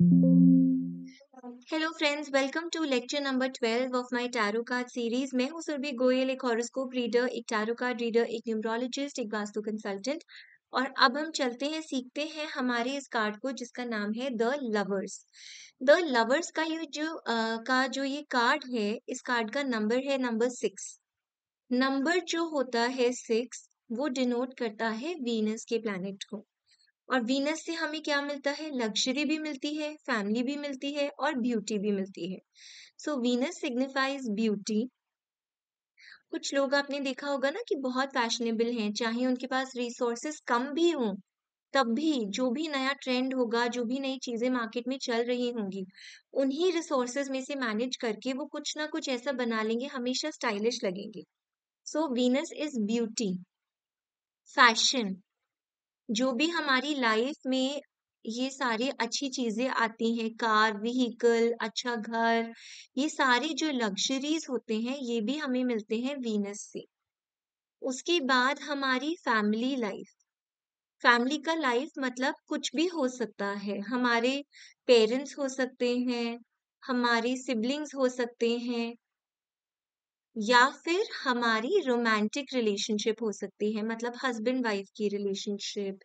Hello friends welcome to lecture number 12 of my tarot card series मैं हूँ सुरभि गोयल एक horoscope reader एक tarot card reader एक numerologist एक वास्तु कंसल्टेंट और अब हम चलते हैं सीखते हैं हमारे इस कार्ड को जिसका नाम है द लवर्स द लवर्स का ये जो आ, का जो ये कार्ड है इस कार्ड का नंबर है नंबर सिक्स नंबर जो होता है सिक्स वो डिनोट करता है वीनस के प्लैनेट को. और वीनस से हमें क्या मिलता है? लग्जरी भी मिलती है फैमिली भी मिलती है और ब्यूटी भी मिलती है। सो वीनस सिग्निफाइज ब्यूटी कुछ लोग आपने देखा होगा ना कि बहुत फैशनेबल हैं, चाहे उनके पास रिसोर्सेस कम भी हों, तब भी जो भी नया ट्रेंड होगा, जो भी नई चीज़ें मार्केट में चल रही होंगी, उन्हीं रिसोर्सेज में से मैनेज करके वो कुछ ना कुछ ऐसा बना लेंगे, हमेशा स्टाइलिश लगेंगे। So Venus is beauty fashion जो भी हमारी लाइफ में ये सारी अच्छी चीज़ें आती हैं, कार व्हीकल अच्छा घर, ये सारे जो लग्जरीज होते हैं, ये भी हमें मिलते हैं वीनस से। उसके बाद हमारी फैमिली लाइफ फैमिली का लाइफ मतलब कुछ भी हो सकता है। हमारे पेरेंट्स हो सकते हैं, हमारे सिबलिंग्स हो सकते हैं या फिर हमारी रोमांटिक रिलेशनशिप हो सकती है मतलब हस्बैंड वाइफ की रिलेशनशिप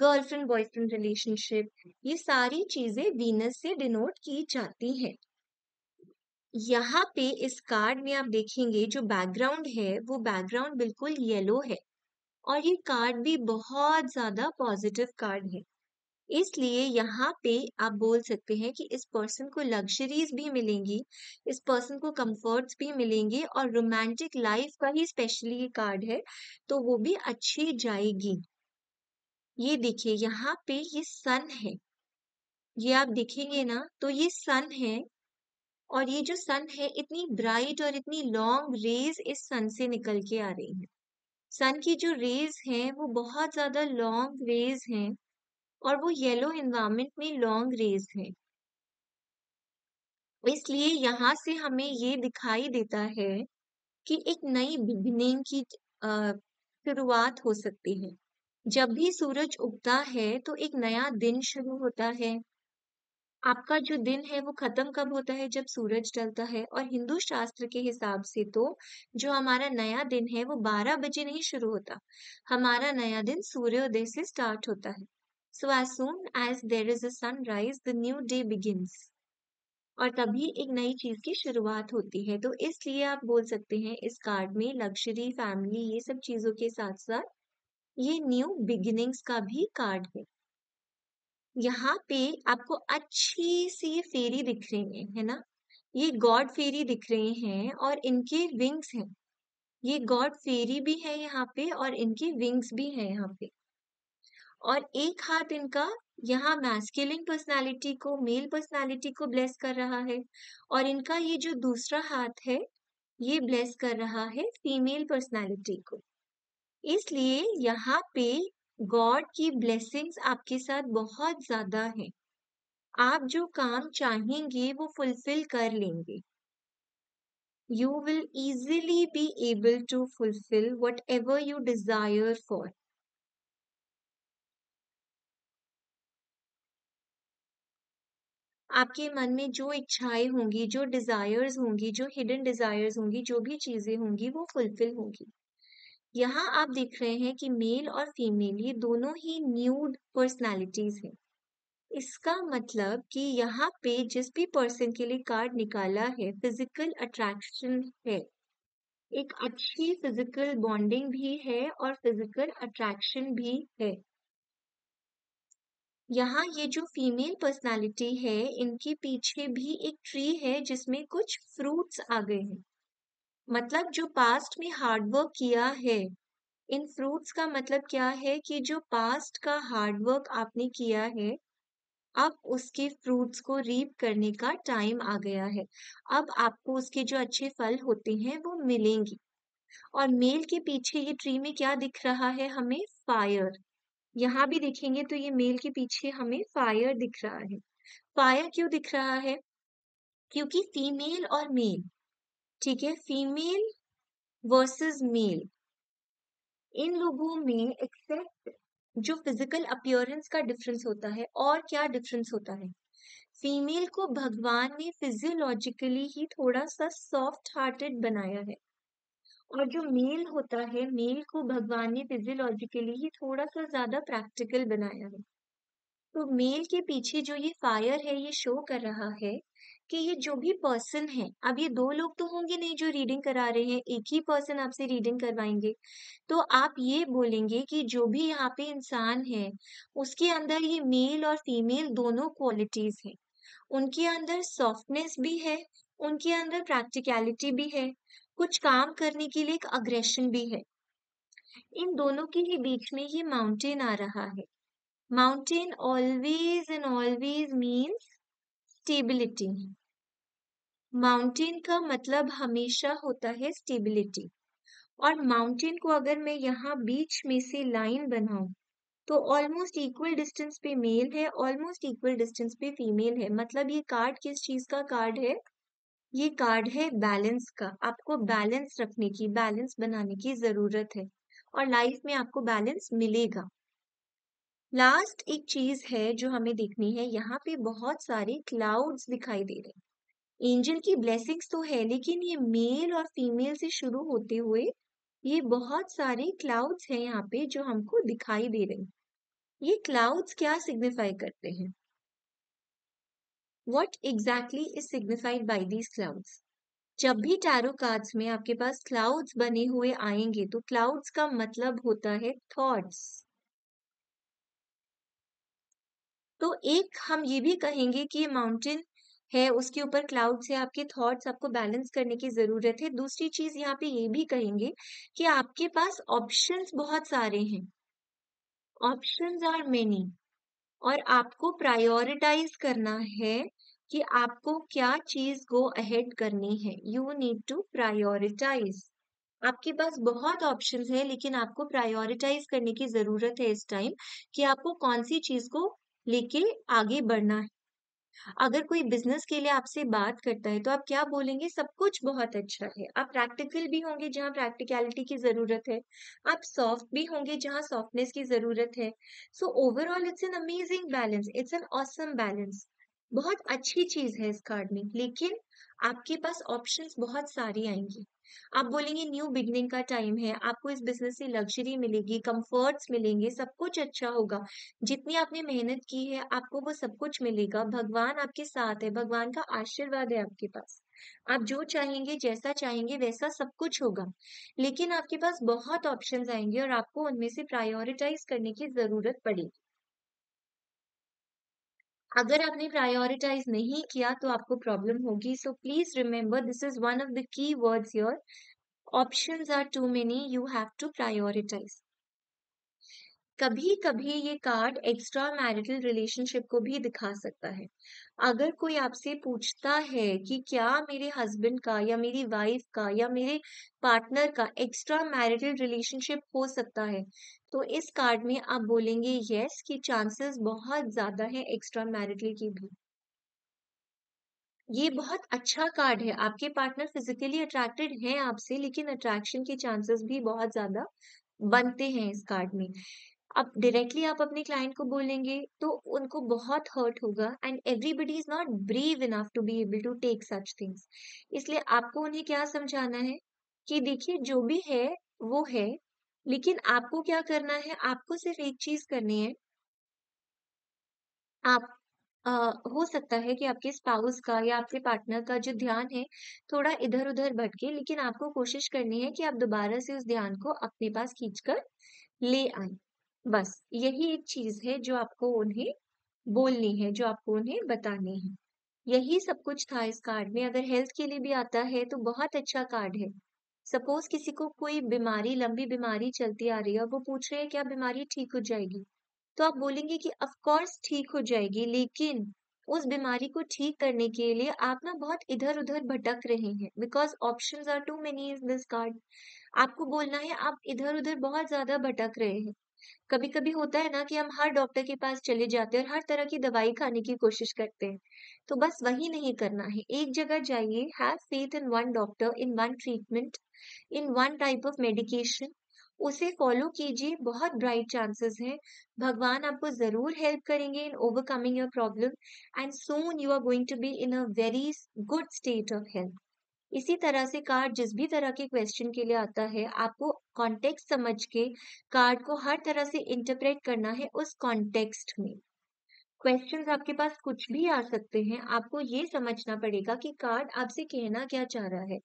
गर्लफ्रेंड बॉयफ्रेंड रिलेशनशिप ये सारी चीज़ें वीनस से डिनोट की जाती हैं। यहाँ पे इस कार्ड में आप देखेंगे जो बैकग्राउंड है, वो बैकग्राउंड बिल्कुल येलो है और ये कार्ड भी बहुत ज़्यादा पॉजिटिव कार्ड है। इसलिए यहाँ पे आप बोल सकते हैं कि इस पर्सन को लग्जरीज भी मिलेंगी, इस पर्सन को कंफर्ट्स भी मिलेंगे और रोमांटिक लाइफ का ही स्पेशली ये कार्ड है तो वो भी अच्छी जाएगी। ये देखिए, यहाँ पे ये सन है। ये आप देखेंगे ना तो ये सन है और ये जो सन है, इतनी ब्राइट और इतनी लॉन्ग रेज इस सन से निकल के आ रही है। सन की जो रेज हैं, वो बहुत ज़्यादा लॉन्ग रेज हैं। और वो येलो इन्वायरमेंट में लॉन्ग रेज है। इसलिए यहाँ से हमें ये दिखाई देता है कि एक नई बिगनिंग की शुरुआत हो सकती है। जब भी सूरज उगता है तो एक नया दिन शुरू होता है। आपका जो दिन है वो खत्म कब होता है? जब सूरज डलता है और हिंदू शास्त्र के हिसाब से तो जो हमारा नया दिन है वो 12 बजे नहीं शुरू होता। हमारा नया दिन सूर्योदय से स्टार्ट होता है। So as soon as there is a sunrise, the new day begins. और तभी एक नई चीज़ की शुरुआत होती है। तो इसलिए आप बोल सकते हैं इस कार्ड में लग्जरी फैमिली ये सब चीज़ों के साथ साथ ये न्यू बिगिनिंग्स का भी कार्ड है। यहाँ पे आपको अच्छी सी फेरी दिख रही है है ना? ये गॉड फेरी दिख रहे हैं और इनके विंग्स हैं। ये गॉड फेरी भी है यहाँ पे और इनके विंग्स भी हैं यहाँ पे। और एक हाथ इनका यहाँ मैस्कुलिन पर्सनालिटी को मेल पर्सनालिटी को ब्लेस कर रहा है और इनका ये जो दूसरा हाथ है, ये ब्लेस कर रहा है फीमेल पर्सनालिटी को। इसलिए यहाँ पे गॉड की ब्लेसिंग्स आपके साथ बहुत ज़्यादा है। आप जो काम चाहेंगे वो फुलफिल कर लेंगे। You will easily be able to fulfil whatever you desire आपके मन में जो इच्छाएँ होंगी, जो डिजायर्स होंगी, जो हिडन डिजायर्स होंगी, जो भी चीज़ें होंगी, वो फुलफिल होंगी। यहाँ आप देख रहे हैं कि मेल और फीमेल ये दोनों ही न्यूड पर्सनालिटीज हैं। इसका मतलब कि यहाँ पे जिस भी पर्सन के लिए कार्ड निकाला है फ़िज़िकल अट्रैक्शन है। एक अच्छी फ़िज़िकल बॉन्डिंग भी है और फ़िज़िकल अट्रैक्शन भी है। यहाँ ये जो फीमेल पर्सनालिटी है, इनके पीछे भी एक ट्री है जिसमें कुछ फ्रूट्स आ गए हैं। मतलब जो पास्ट में हार्डवर्क किया है, इन फ्रूट्स का मतलब क्या है कि जो पास्ट का हार्डवर्क आपने किया है, अब उसके फ्रूट्स को रीप करने का टाइम आ गया है। अब आपको उसके जो अच्छे फल होते हैं वो मिलेंगे। और मेल के पीछे ये ट्री में क्या दिख रहा है? हमें फायर यहाँ भी देखेंगे तो ये मेल के पीछे हमें फायर दिख रहा है। फायर क्यों दिख रहा है? क्योंकि फीमेल और मेल ठीक है? फीमेल वर्सेस मेल इन लोगों में एक्सेप्ट जो फ़िज़िकल अपियरेंस का डिफरेंस होता है और क्या डिफरेंस होता है? फीमेल को भगवान ने फिजियोलॉजिकली ही थोड़ा सा सॉफ्ट हार्टेड बनाया है। और जो मेल होता है, मेल को भगवान ने फिजियोलॉजिकली ही थोड़ा सा ज़्यादा प्रैक्टिकल बनाया है। तो मेल के पीछे जो ये फायर है, ये शो कर रहा है कि ये जो भी पर्सन है, अब ये दो लोग तो होंगे नहीं जो रीडिंग करा रहे हैं, एक ही पर्सन आपसे रीडिंग करवाएँगे। तो आप ये बोलेंगे कि जो भी यहाँ पे इंसान है, उसके अंदर ये मेल और फीमेल दोनों क्वालिटीज हैं। उनके अंदर सॉफ्टनेस भी है, उनके अंदर प्रैक्टिकलिटी भी है। कुछ काम करने के लिए एक अग्रेशन भी है। इन दोनों के ही बीच में ये माउंटेन आ रहा है। Mountain always and always means stability mountain का मतलब हमेशा होता है स्टेबिलिटी और माउंटेन को अगर मैं यहाँ बीच में से लाइन बनाऊँ तो ऑलमोस्ट इक्वल डिस्टेंस पे मेल है ऑलमोस्ट इक्वल डिस्टेंस पे फीमेल है। मतलब ये कार्ड किस चीज़ का कार्ड है? ये कार्ड है बैलेंस का। आपको बैलेंस रखने की, बैलेंस बनाने की ज़रूरत है और लाइफ में आपको बैलेंस मिलेगा। लास्ट एक चीज़ है जो हमें देखनी है, यहाँ पे बहुत सारे क्लाउड्स दिखाई दे रहे हैं। एंजल की ब्लेसिंग्स तो है, लेकिन ये मेल और फीमेल से शुरू होते हुए ये बहुत सारे क्लाउड्स हैं यहाँ पे जो हमको दिखाई दे रहे हैं। ये क्लाउड्स क्या सिग्निफाई करते हैं? What exactly is signified by these clouds जब भी टैरो कार्ड्स में आपके पास क्लाउड्स बने हुए आएँगे तो क्लाउड्स का मतलब होता है थॉट्स तो एक हम ये भी कहेंगे कि माउंटेन है, उसके ऊपर क्लाउड से आपके थॉट्स आपको बैलेंस करने की ज़रूरत है। दूसरी चीज़ यहाँ पे ये भी कहेंगे कि आपके पास ऑप्शंस बहुत सारे हैं। ऑप्शंस आर मेनी और आपको प्रायोरिटाइज करना है कि आपको क्या चीज़ गो अहेड करनी है। यू नीड टू प्रायोरिटाइज आपके पास बहुत ऑप्शंस है, लेकिन आपको प्रायोरिटाइज करने की ज़रूरत है इस टाइम कि आपको कौन सी चीज़ को लेके आगे बढ़ना है। अगर कोई बिज़नेस के लिए आपसे बात करता है तो आप क्या बोलेंगे? सब कुछ बहुत अच्छा है। आप प्रैक्टिकल भी होंगे जहाँ प्रैक्टिकलिटी की ज़रूरत है, आप सॉफ्ट भी होंगे जहाँ सॉफ्टनेस की ज़रूरत है। So overall it's an amazing balance, it's an awesome balance. बहुत अच्छी चीज़ है इस कार्ड में, लेकिन आपके पास ऑप्शंस बहुत सारी आएँगी। आप बोलेंगे न्यू बिगनिंग का टाइम है, आपको इस बिज़नेस से लग्जरी मिलेगी कंफर्ट्स मिलेंगे, सब कुछ अच्छा होगा। जितनी आपने मेहनत की है, आपको वो सब कुछ मिलेगा। भगवान आपके साथ है, भगवान का आशीर्वाद है आपके पास। आप जो चाहेंगे, जैसा चाहेंगे, वैसा सब कुछ होगा। लेकिन आपके पास बहुत ऑप्शंस आएँगे और आपको उनमें से प्रायोरिटाइज करने की ज़रूरत पड़ेगी। अगर आपने प्रायोरिटाइज नहीं किया तो आपको प्रॉब्लम होगी। So please remember this is one of the key words your options are too many you have to prioritise कभी कभी ये कार्ड एक्स्ट्रा मैरिटल रिलेशनशिप को भी दिखा सकता है। अगर कोई आपसे पूछता है कि क्या मेरे हस्बैंड का या मेरी वाइफ का या मेरे पार्टनर का एक्स्ट्रा मैरिटल रिलेशनशिप हो सकता है तो इस कार्ड में आप बोलेंगे यस कि चांसेस बहुत ज़्यादा है एक्स्ट्रा मैरिटल की भी। ये बहुत अच्छा कार्ड है। आपके पार्टनर फिजिकली अट्रैक्टेड हैं आपसे, लेकिन अट्रैक्शन के चांसेस भी बहुत ज़्यादा बनते हैं इस कार्ड में। अब डायरेक्टली आप अपने क्लाइंट को बोलेंगे तो उनको बहुत हर्ट होगा and everybody is not brave enough to be able to take such things इसलिए आपको उन्हें क्या समझाना है? कि देखिए जो भी है वो है लेकिन आपको क्या करना है? आपको सिर्फ़ एक चीज़ करनी है। आप आ, हो सकता है कि आपके स्पाउस का या आपके पार्टनर का जो ध्यान है थोड़ा इधर उधर भटके लेकिन आपको कोशिश करनी है कि आप दोबारा से उस ध्यान को अपने पास खींचकर ले आए। बस, यही एक चीज़ है जो आपको उन्हें बोलनी है, जो आपको उन्हें बतानी है। यही सब कुछ था इस कार्ड में। अगर हेल्थ के लिए भी आता है तो बहुत अच्छा कार्ड है। सपोज़ किसी को कोई बीमारी, लंबी बीमारी चलती आ रही है और वो पूछ रहे हैं क्या बीमारी ठीक हो जाएगी? तो आप बोलेंगे कि ऑफ़ कोर्स ठीक हो जाएगी, लेकिन उस बीमारी को ठीक करने के लिए आप ना बहुत इधर उधर भटक रहे हैं because option are too many is this card आपको बोलना है, आप इधर उधर बहुत ज़्यादा भटक रहे हैं। कभी कभी होता है ना कि हम हर डॉक्टर के पास चले जाते हैं और हर तरह की दवाई खाने की कोशिश करते हैं। तो बस वही नहीं करना है। एक जगह जाइए have faith in one doctor in one treatment in one type of medication उसे फॉलो कीजिए। बहुत ब्राइट चांसेस हैं। भगवान आपको ज़रूर हेल्प करेंगे in overcoming your problem and soon you are going to be in a very good state of health इसी तरह से कार्ड जिस भी तरह के क्वेश्चन के लिए आता है, आपको कॉन्टेक्स्ट समझ के कार्ड को हर तरह से इंटरप्रेट करना है उस कॉन्टेक्स्ट में। क्वेश्चंस आपके पास कुछ भी आ सकते हैं, आपको ये समझना पड़ेगा कि कार्ड आपसे कहना क्या चाह रहा है।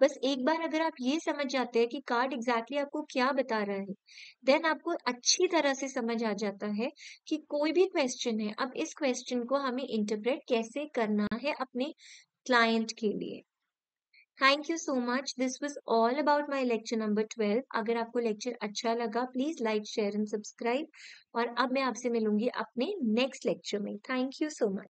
बस एक बार अगर आप ये समझ जाते हैं कि कार्ड एग्जैक्टली exactly आपको क्या बता रहा है देन आपको अच्छी तरह से समझ आ जाता है कि कोई भी क्वेश्चन है, अब इस क्वेश्चन को हमें इंटरप्रेट कैसे करना है अपने क्लाइंट के लिए। Thank you so much this was all about my lecture number twelve अगर आपको लेक्चर अच्छा लगा please like share and subscribe और अब मैं आपसे मिलूँगी अपने नेक्स्ट लेक्चर में. Thank you so much